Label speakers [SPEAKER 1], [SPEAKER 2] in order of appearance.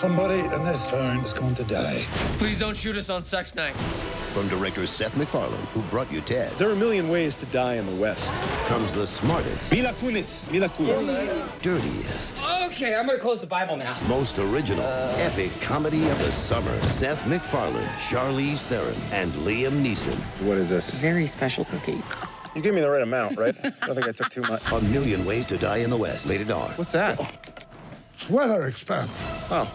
[SPEAKER 1] Somebody in this town is going to die.
[SPEAKER 2] Please don't shoot us on sex night.
[SPEAKER 3] From director Seth MacFarlane, who brought you Ted,
[SPEAKER 4] There are a million ways to die in the West.
[SPEAKER 3] comes the smartest,
[SPEAKER 4] Mila Kunis. Mila Kunis.
[SPEAKER 3] dirtiest,
[SPEAKER 2] Okay, I'm gonna close the Bible now.
[SPEAKER 3] most original, epic comedy of the summer. Seth MacFarlane, Charlize Theron, and Liam Neeson.
[SPEAKER 4] What is this?
[SPEAKER 5] Very special cookie.
[SPEAKER 4] You gave me the right amount, right? I don't think I took too much.
[SPEAKER 3] A Million Ways to Die in the West. Rated on.
[SPEAKER 4] What's that?
[SPEAKER 1] It's weather expert.
[SPEAKER 4] Oh,